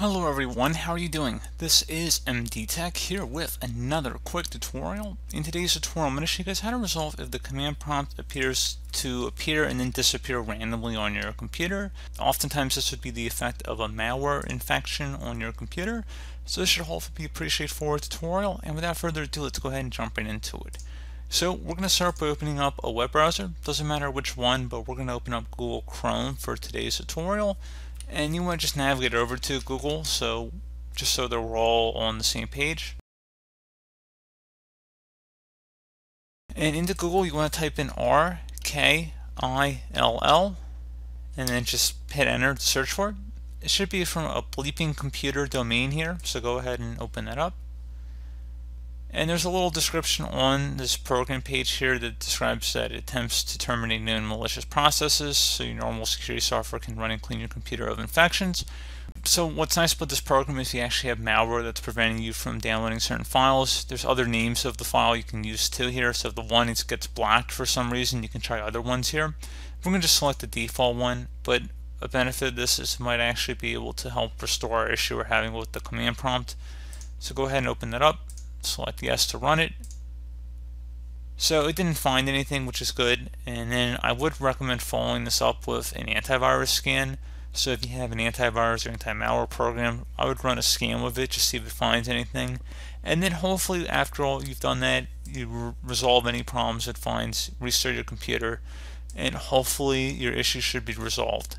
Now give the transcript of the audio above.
Hello everyone, how are you doing? This is MD Tech here with another quick tutorial. In today's tutorial, I'm going to show you guys how to resolve if the command prompt appears to appear and then disappear randomly on your computer. Oftentimes this would be the effect of a malware infection on your computer. So this should hopefully be a pretty straightforward tutorial, and without further ado, let's go ahead and jump right into it. So we're going to start by opening up a web browser. Doesn't matter which one, but we're going to open up Google Chrome for today's tutorial and you want to just navigate over to Google so just so that we're all on the same page. And into Google you want to type in R K I L L and then just hit enter to search for it. It should be from a bleeping computer domain here so go ahead and open that up. And there's a little description on this program page here that describes that it attempts to terminate known malicious processes so your normal security software can run and clean your computer of infections. So what's nice about this program is you actually have malware that's preventing you from downloading certain files. There's other names of the file you can use too here. So if the one gets blocked for some reason, you can try other ones here. We're going to just select the default one, but a benefit of this is it might actually be able to help restore our issue we're having with the command prompt. So go ahead and open that up select yes to run it. So it didn't find anything, which is good. And then I would recommend following this up with an antivirus scan. So if you have an antivirus or anti-malware program, I would run a scan with it, just see if it finds anything. And then hopefully after all you've done that, you resolve any problems it finds, restart your computer, and hopefully your issue should be resolved.